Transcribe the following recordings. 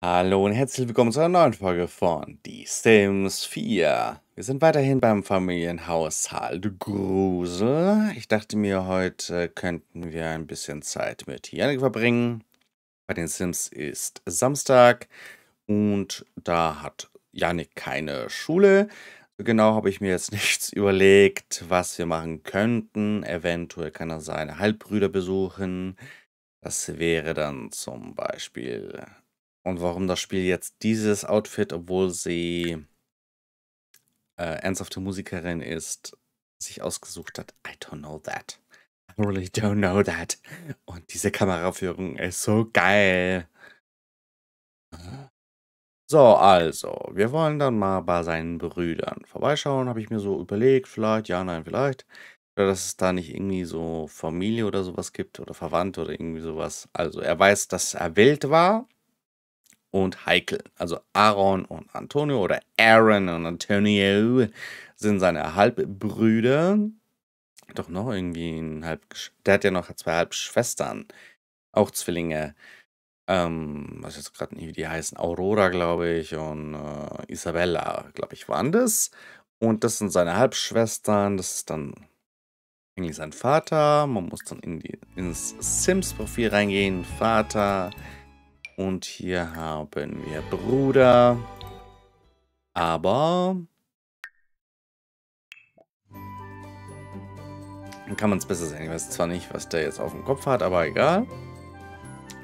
Hallo und herzlich willkommen zu einer neuen Folge von Die Sims 4. Wir sind weiterhin beim Familienhaushalt Grusel. Ich dachte mir, heute könnten wir ein bisschen Zeit mit Janik verbringen. Bei den Sims ist Samstag und da hat Janik keine Schule. Genau habe ich mir jetzt nichts überlegt, was wir machen könnten. Eventuell kann er seine Halbbrüder besuchen. Das wäre dann zum Beispiel und warum das Spiel jetzt dieses Outfit, obwohl sie äh, ernsthafte Musikerin ist, sich ausgesucht hat. I don't know that. I really don't know that. Und diese Kameraführung ist so geil. So, also, wir wollen dann mal bei seinen Brüdern vorbeischauen, habe ich mir so überlegt. Vielleicht, ja, nein, vielleicht. Oder dass es da nicht irgendwie so Familie oder sowas gibt oder Verwandte oder irgendwie sowas. Also, er weiß, dass er wild war und Heikel. Also Aaron und Antonio oder Aaron und Antonio sind seine Halbbrüder. Doch noch irgendwie ein Halb... Der hat ja noch zwei Halbschwestern. Auch Zwillinge. Ähm, was jetzt gerade nicht, wie die heißen. Aurora, glaube ich, und äh, Isabella, glaube ich, waren das. Und das sind seine Halbschwestern. Das ist dann eigentlich sein Vater. Man muss dann in die, ins Sims-Profil reingehen. Vater. Und hier haben wir Bruder. Aber... Dann kann man es besser sehen. Ich weiß zwar nicht, was der jetzt auf dem Kopf hat, aber egal.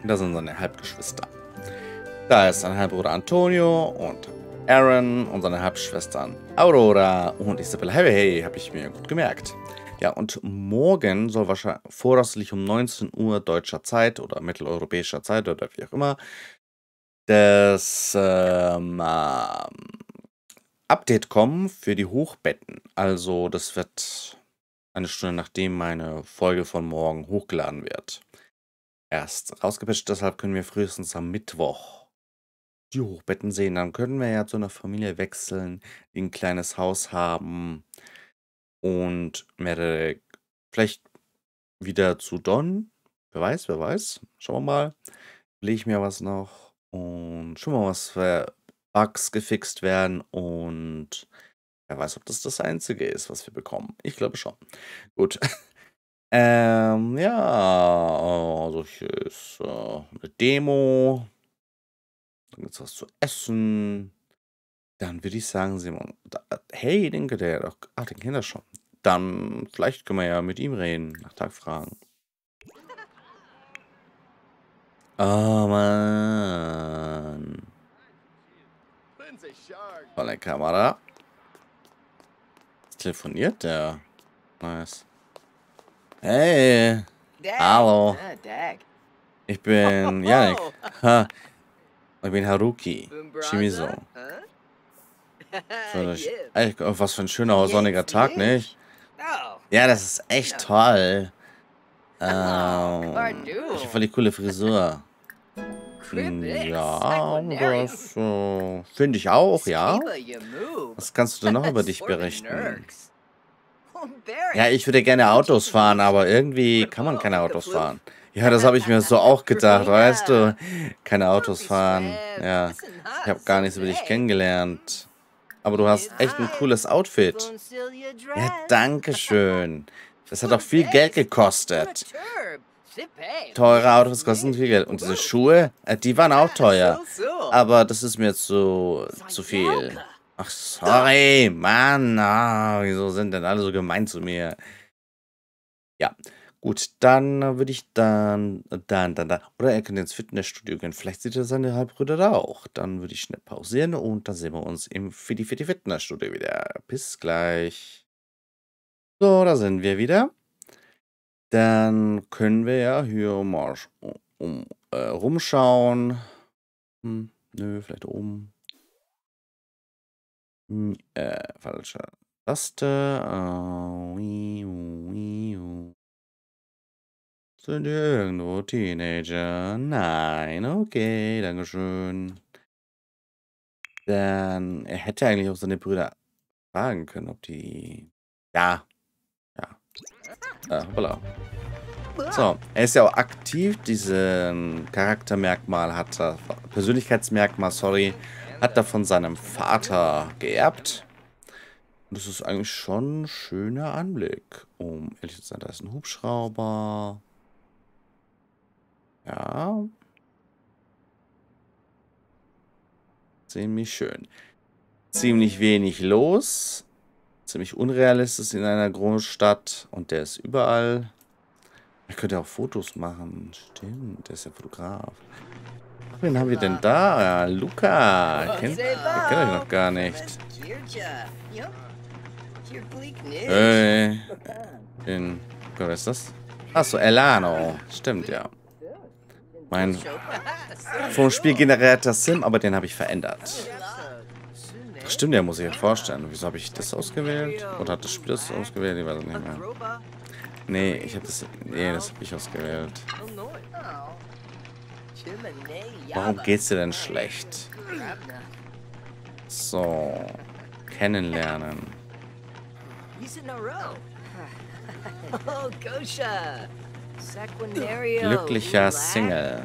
Das sind seine Halbgeschwister. Da ist sein Halbbruder Antonio und Aaron und seine Halbschwestern Aurora und Isabella. Hey, hey, habe ich mir gut gemerkt. Ja, und morgen soll wahrscheinlich voraussichtlich um 19 Uhr deutscher Zeit oder mitteleuropäischer Zeit oder wie auch immer das ähm, ähm, Update kommen für die Hochbetten. Also das wird eine Stunde nachdem meine Folge von morgen hochgeladen wird. Erst rausgepatcht, deshalb können wir frühestens am Mittwoch die Hochbetten sehen. Dann können wir ja zu einer Familie wechseln, die ein kleines Haus haben und mehrere, vielleicht wieder zu Don. Wer weiß, wer weiß. Schauen wir mal. Lege ich mir was noch und schauen wir mal, was für Bugs gefixt werden und wer weiß, ob das das Einzige ist, was wir bekommen. Ich glaube schon. Gut. ähm, ja, also hier ist äh, eine Demo. Dann gibt es was zu essen. Dann würde ich sagen, Simon, da, hey, den kennt er doch. Ach, den kennt er schon. Dann, vielleicht können wir ja mit ihm reden, nach Tag fragen. Oh Mann. Von der Kamera. telefoniert der. Nice. Hey. Hallo. Ich bin Yannick. Ha. Ich bin Haruki. Shimizu. Ey, was für ein schöner sonniger Tag, nicht? Ja, das ist echt toll. Ähm, ich habe voll die coole Frisur. Ja, das äh, finde ich auch, ja. Was kannst du denn noch über dich berichten? Ja, ich würde gerne Autos fahren, aber irgendwie kann man keine Autos fahren. Ja, das habe ich mir so auch gedacht, weißt du? Keine Autos fahren. Ja, ich habe gar nichts über dich kennengelernt. Aber du hast echt ein cooles Outfit. Ja, danke schön. Das hat auch viel Geld gekostet. Teure Autos kosten viel Geld. Und diese Schuhe, äh, die waren auch teuer. Aber das ist mir zu, zu viel. Ach, sorry, Mann. Oh, wieso sind denn alle so gemein zu mir? Ja, Gut, dann äh, würde ich dann, äh, dann, dann, dann, oder er könnte ins Fitnessstudio gehen. Vielleicht sieht er seine Halbbrüder da auch. Dann würde ich schnell pausieren und dann sehen wir uns im Fitti Fitti Fitnessstudio wieder. Bis gleich. So, da sind wir wieder. Dann können wir ja hier mal um, äh, rumschauen. Hm, nö, vielleicht oben. Hm, äh, falsche Taste. Uh, sind irgendwo Teenager? Nein, okay, dankeschön. Dann, er hätte eigentlich auch seine Brüder fragen können, ob die... Ja. Ja. Ah, hoppala. So, er ist ja auch aktiv. Diesen Charaktermerkmal hat er, Persönlichkeitsmerkmal, sorry, hat er von seinem Vater geerbt. Und das ist eigentlich schon ein schöner Anblick. Um ehrlich zu sein, da ist ein Hubschrauber. Ja. Ziemlich schön. Ziemlich wenig los. Ziemlich unrealistisch in einer Großstadt. Und der ist überall. Er könnte auch Fotos machen. Stimmt, der ist ja Fotograf. Wen haben wir denn da? Ja, Luca. Kennt, ihr kennt euch noch gar nicht. Hey. In, wer ist das? Achso, Elano. Stimmt, ja. Mein vom Spiel generierter Sim, aber den habe ich verändert. Stimmt, der muss ich ja vorstellen. Wieso habe ich das ausgewählt? Oder hat das Spiel das ausgewählt? Ich weiß es nicht mehr. Nee, ich habe das. Nee, das habe ich ausgewählt. Warum geht's dir denn schlecht? So. Kennenlernen. Glücklicher Single.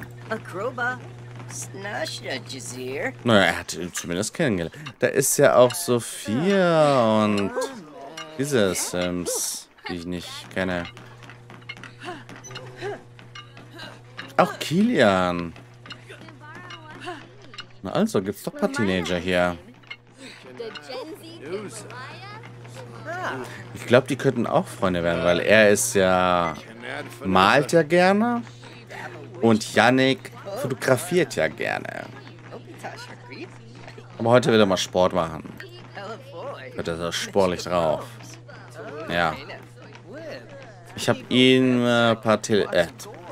Naja, er hat ihn zumindest kennengelernt. Da ist ja auch Sophia und diese Sims die ich nicht kenne. Auch Kilian. Na also, gibt's doch ein paar Teenager hier. Ich glaube, die könnten auch Freunde werden, weil er ist ja... malt ja gerne. Und Yannick fotografiert ja gerne. Aber heute will er mal Sport machen. Wird er so sportlich drauf. Ja. Ich habe ihm äh, ein paar Te äh,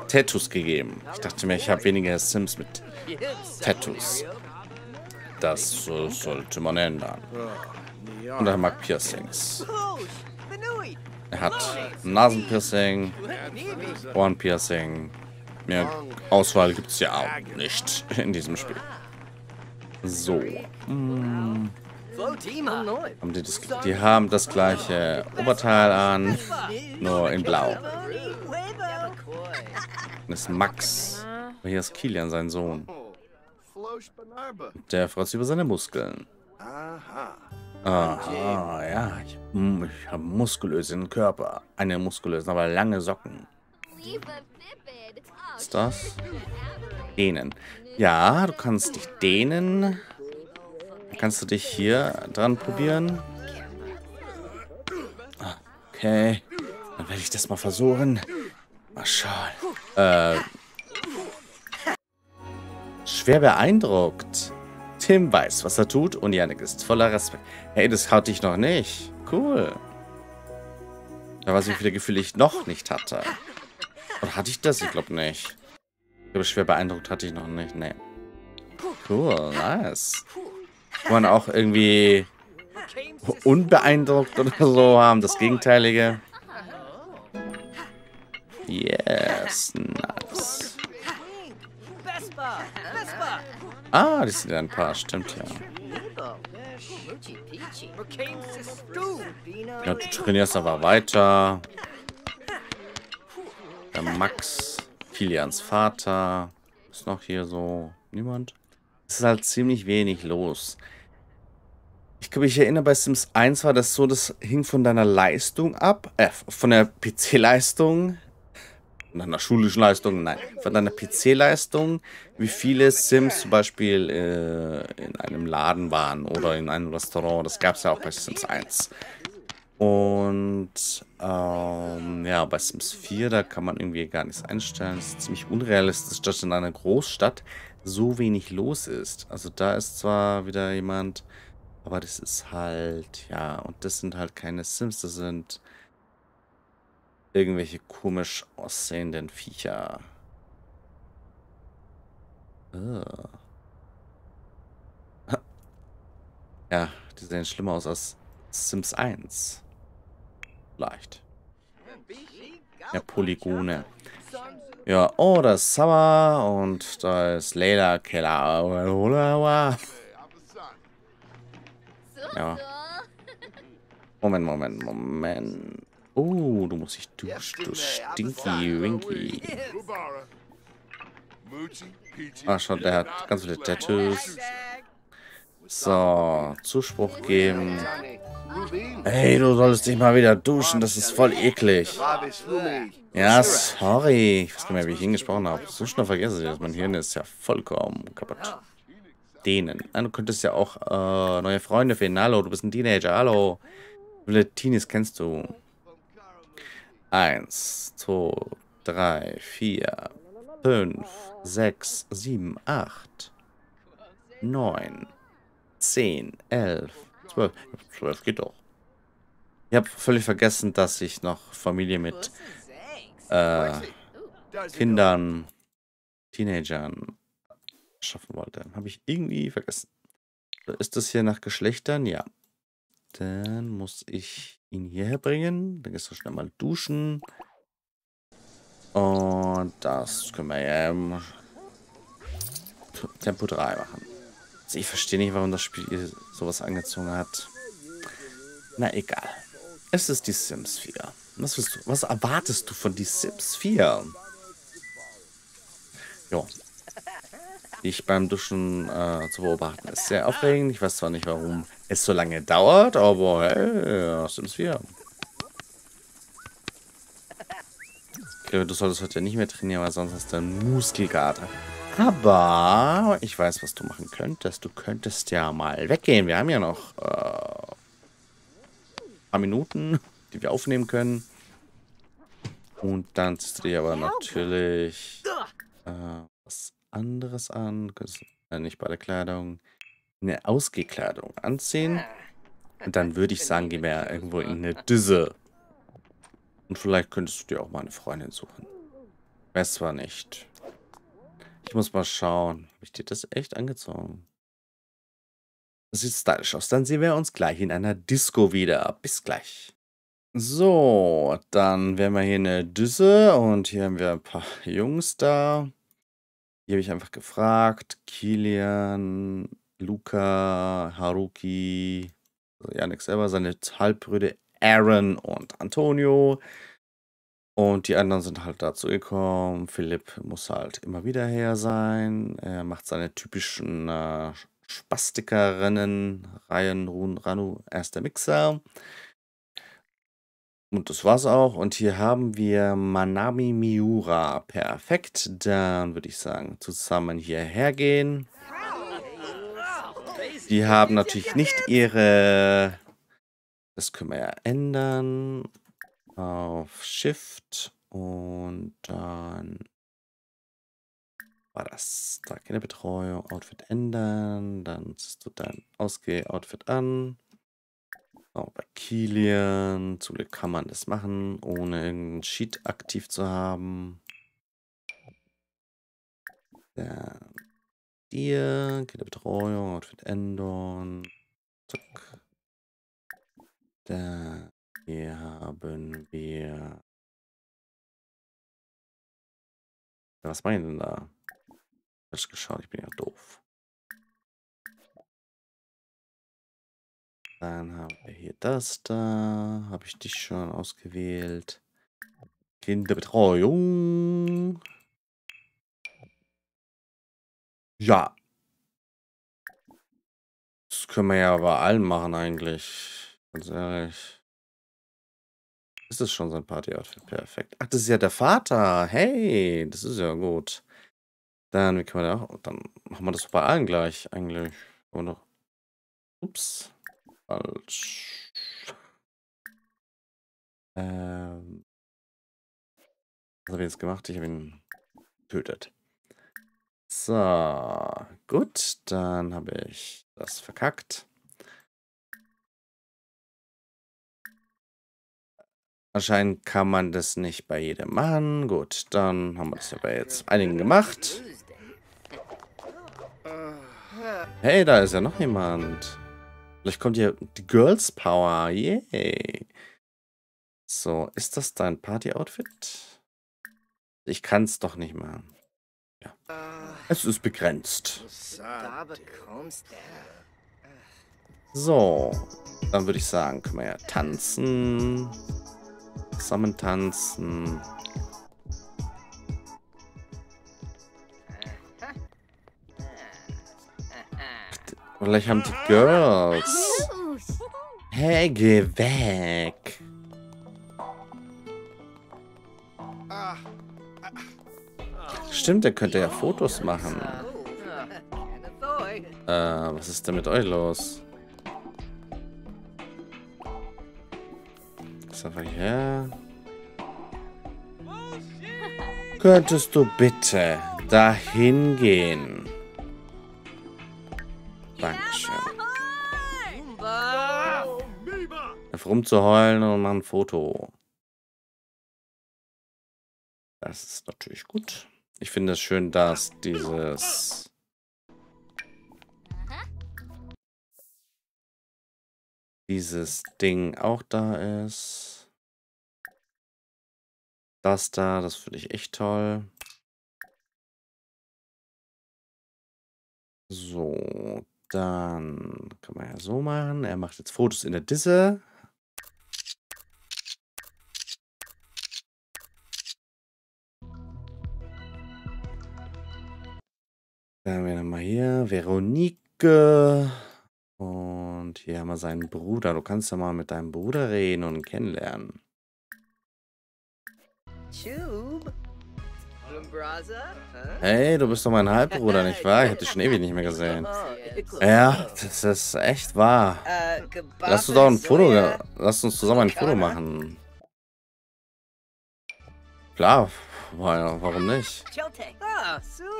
Tattoos gegeben. Ich dachte mir, ich habe weniger Sims mit Tattoos. Das äh, sollte man ändern. Und er mag Piercings. Er hat Nasenpiercing, Ohrenpiercing. Mehr Auswahl gibt es ja auch nicht in diesem Spiel. So. Hm. Haben die, das, die haben das gleiche Oberteil an, nur in blau. Das ist Max. Aber hier ist Kilian, sein Sohn. Der freut sich über seine Muskeln. Aha, ja. Ich, hm, ich habe muskulösen Körper. Eine muskulöse, aber lange Socken. Was ist das? Dehnen. Ja, du kannst dich dehnen. Kannst du dich hier dran probieren? Okay. Dann werde ich das mal versuchen. Mal schauen. Äh, schwer beeindruckt. Tim weiß, was er tut und Janik ist voller Respekt. Hey, das hatte ich noch nicht. Cool. Da ich, wie viele Gefühle ich noch nicht hatte. Oder hatte ich das? Ich glaube nicht. Ich glaube, schwer beeindruckt hatte ich noch nicht. Nee. Cool, nice wo man auch irgendwie unbeeindruckt oder so haben. Das Gegenteilige. Yes, nice. Ah, die sind ja ein paar, stimmt ja. Ja, du trainierst aber weiter. Der Max, Kilians Vater. Ist noch hier so niemand? Es ist halt ziemlich wenig los. Ich glaube, ich erinnere, bei Sims 1 war das so, das hing von deiner Leistung ab, äh, von der PC-Leistung, von deiner schulischen Leistung, nein, von deiner PC-Leistung, wie viele Sims zum Beispiel äh, in einem Laden waren oder in einem Restaurant. Das gab es ja auch bei Sims 1. Und ähm, ja, bei Sims 4, da kann man irgendwie gar nichts einstellen. Das ist ziemlich unrealistisch, dass in einer Großstadt so wenig los ist. Also da ist zwar wieder jemand, aber das ist halt, ja, und das sind halt keine Sims, das sind irgendwelche komisch aussehenden Viecher. Uh. Ja, die sehen schlimmer aus als Sims 1. Leicht. Ja, Polygone. Ja, oh, das ist Summer und da ist Leila Keller. Ja. Moment, Moment, Moment. Oh, du musst dich duschen, du Stinky Winky. Ah, schon, der hat ganz viele Tattoos. So, Zuspruch geben. Hey, du solltest dich mal wieder duschen, das ist voll eklig. Ja, sorry. Ich weiß nicht mehr, wie ich ihn gesprochen habe. So schnell vergesse ich das. Mein Hirn ist ja vollkommen kaputt. Denen. Ah, du könntest ja auch äh, neue Freunde finden. Hallo, du bist ein Teenager. Hallo. Wie viele Teenies kennst du? Eins, zwei, drei, vier, fünf, sechs, sieben, acht, neun, zehn, elf, zwölf. Zwölf geht doch. Ich habe völlig vergessen, dass ich noch Familie mit äh, Kindern, Teenagern schaffen wollte. Habe ich irgendwie vergessen. Ist das hier nach Geschlechtern? Ja. Dann muss ich ihn hierher bringen. Dann gehst du schnell mal duschen. Und das können wir ja im Tempo 3 machen. Also ich verstehe nicht, warum das Spiel sowas angezogen hat. Na egal. Es ist die Sims 4. Was, du, was erwartest du von die Sims 4? Ja. Ich beim Duschen äh, zu beobachten ist sehr aufregend. Ich weiß zwar nicht, warum es so lange dauert, aber hey, Sims 4. Ich glaube, du solltest heute nicht mehr trainieren, weil sonst hast du einen Muskelkater. Aber ich weiß, was du machen könntest. Du könntest ja mal weggehen. Wir haben ja noch äh, ein paar Minuten, die wir aufnehmen können. Und dann ziehst du dir aber natürlich äh, was anderes an. Äh, nicht Badekleidung. Eine Ausgekleidung anziehen. Und dann würde ich sagen, gehen wir irgendwo in eine Düse. Und vielleicht könntest du dir auch mal eine Freundin suchen. Weiß zwar nicht. Ich muss mal schauen. Habe ich dir das echt angezogen? Das sieht stylisch aus. Dann sehen wir uns gleich in einer Disco wieder. Bis gleich. So, dann wären wir hier eine Düsse und hier haben wir ein paar Jungs da. Hier habe ich einfach gefragt. Kilian, Luca, Haruki, Janik selber, seine Halbbrüder Aaron und Antonio. Und die anderen sind halt dazu gekommen. Philipp muss halt immer wieder her sein. Er macht seine typischen äh, Spastikerinnen, Reihen, Run, Ranu, erster Mixer. Und das war's auch. Und hier haben wir Manami Miura. Perfekt. Dann würde ich sagen, zusammen hierher gehen. Die haben natürlich nicht ihre... Das können wir ja ändern auf Shift und dann war das da keine Betreuung, Outfit ändern, dann ziehst du dein Ausgeh-Outfit an. Auch bei Kilian, zum Glück kann man das machen, ohne irgendeinen Sheet aktiv zu haben. Dann dir, keine Betreuung, Outfit ändern. Zack. Dann hier haben wir... Was meinen denn da? Falsch geschaut, ich bin ja doof. Dann haben wir hier das da. Habe ich dich schon ausgewählt. Kinderbetreuung. Ja. Das können wir ja bei allen machen eigentlich. Ganz ehrlich. Ist das schon sein Party-Outfit? Perfekt. Ach, das ist ja der Vater. Hey, das ist ja gut. Dann, wie kann man da dann machen wir das bei allen gleich, eigentlich. Aber noch. Ups. Falsch. Ähm. Was habe ich jetzt gemacht? Ich habe ihn getötet. So, gut. Dann habe ich das verkackt. Anscheinend kann man das nicht bei jedem machen. Gut, dann haben wir das ja bei jetzt einigen gemacht. Hey, da ist ja noch jemand. Vielleicht kommt hier die Girls Power. Yay. So, ist das dein Party-Outfit? Ich kann es doch nicht machen. Ja. Es ist begrenzt. So, dann würde ich sagen, können wir ja tanzen. zusammen tanzen. Vielleicht haben die Girls. Hey, geh weg. Stimmt, der könnte ja Fotos machen. Äh, was ist denn mit euch los? Ist einfach her. Könntest du bitte dahin gehen? Dankeschön. Auf rumzuheulen und machen ein Foto. Das ist natürlich gut. Ich finde es schön, dass dieses... Dieses Ding auch da ist. Das da, das finde ich echt toll. So, dann kann man ja so machen. Er macht jetzt Fotos in der Disse. Dann haben wir nochmal hier Veronique. Und hier haben wir seinen Bruder. Du kannst ja mal mit deinem Bruder reden und kennenlernen. Hey, du bist doch mein Halbbruder, nicht wahr? Ich hab dich schon ewig nicht mehr gesehen. Ja, das ist echt wahr. Lass uns doch ein Foto, lass uns zusammen ein Foto machen. Klar, warum nicht?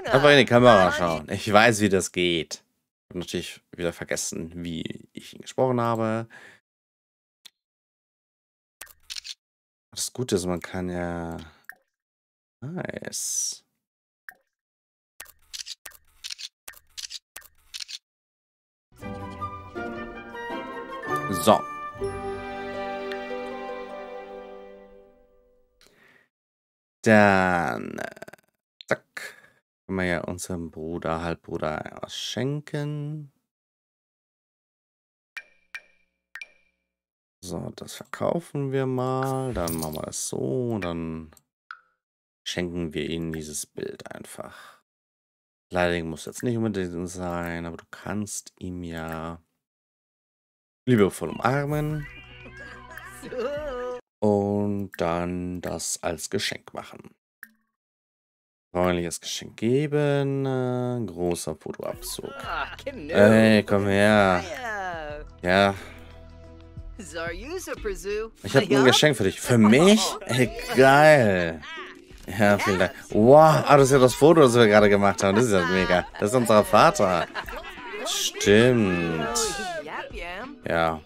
Einfach in die Kamera schauen. Ich weiß, wie das geht. Ich habe natürlich wieder vergessen, wie ich ihn gesprochen habe. Das Gute ist, man kann ja... Nice. So. Dann, zack, können wir ja unserem Bruder, Halbbruder was schenken. So, das verkaufen wir mal. Dann machen wir das so. Dann schenken wir ihnen dieses Bild einfach. Leider muss jetzt nicht unbedingt sein, aber du kannst ihm ja liebevoll umarmen. Und dann das als Geschenk machen. Freundliches Geschenk geben. Äh, großer Fotoabzug. Ey, komm her. Ja. Ich habe ein Geschenk für dich. Für mich? Ey, geil. Ja, vielen Dank. Wow, ah, das ist ja das Foto, das wir gerade gemacht haben. Das ist ja mega. Das ist unser Vater. Stimmt. Ja.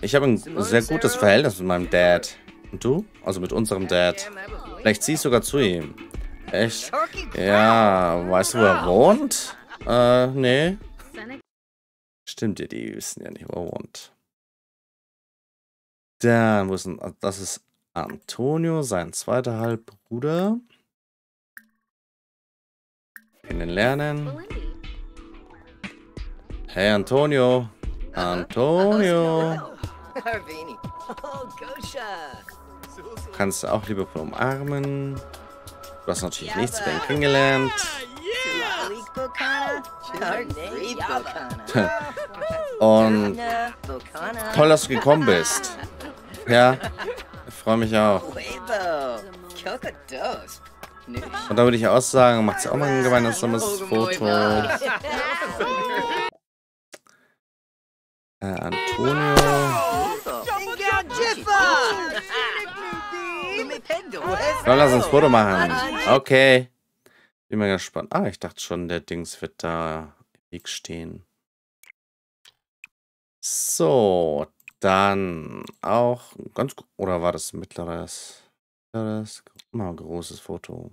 Ich habe ein sehr gutes Verhältnis mit meinem Dad. Und du? Also mit unserem Dad. Vielleicht ziehst du sogar zu ihm. Echt? Ja, weißt du, wo er wohnt? Äh, nee. Stimmt ja, die wissen ja nicht, wo er wohnt. Dann, wo ist denn, das ist Antonio, sein zweiter Halbbruder. Kennenlernen. Hey, Antonio. Antonio. Kannst du auch lieber umarmen. Du hast natürlich nichts mehr kennengelernt. Und toll, dass du gekommen bist. Ja, freue mich auch. Und da würde ich auch sagen, macht sie auch mal ein gemeinsames Foto. Äh, Antonio. Komm, lass uns ein Foto machen. Okay. Bin mal gespannt. Ah, ich dachte schon, der Dings wird da im Weg stehen. So, dann auch ganz... Oder war das mittleres? mittleres mal ein großes Foto.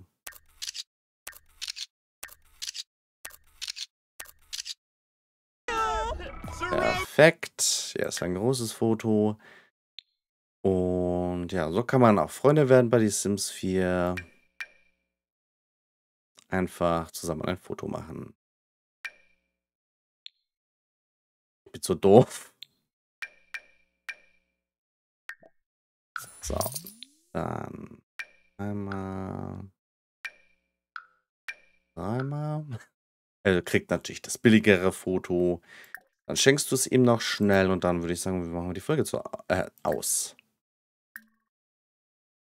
Perfekt. Ja, ist ein großes Foto. Und ja, so kann man auch Freunde werden bei die Sims 4. Einfach zusammen ein Foto machen. Ich bin so doof. So. Dann einmal. Dreimal. Er kriegt natürlich das billigere Foto. Dann schenkst du es ihm noch schnell und dann würde ich sagen, wir machen die Folge zu, äh, aus.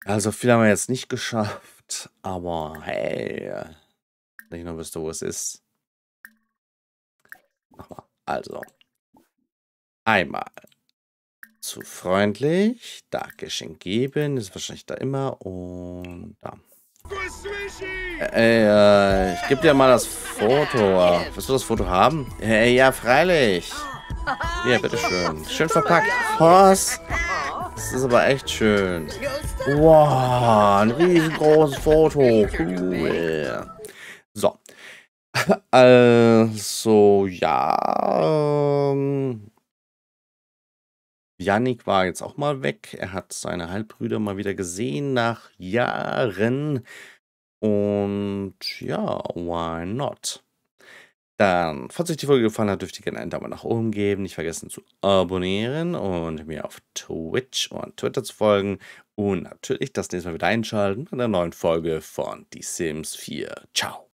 Also viel haben wir jetzt nicht geschafft, aber hey, wenn ich noch wüsste, wo es ist. Nochmal. Also, einmal zu freundlich, da Geschenk geben, ist wahrscheinlich da immer und da. Ey, äh, ich gebe dir mal das Foto. Willst du das Foto haben? Hey, ja, freilich. Ja, bitteschön. Schön verpackt. Was? Das ist aber echt schön. Wow, ein riesengroßes Foto. Cool. So. Also, ja. Ähm, Yannick war jetzt auch mal weg. Er hat seine Halbbrüder mal wieder gesehen nach Jahren. Und ja, why not? Dann, falls euch die Folge gefallen hat, dürft ihr gerne einen Daumen nach oben geben. Nicht vergessen zu abonnieren und mir auf Twitch und Twitter zu folgen. Und natürlich das nächste Mal wieder einschalten bei der neuen Folge von Die Sims 4. Ciao.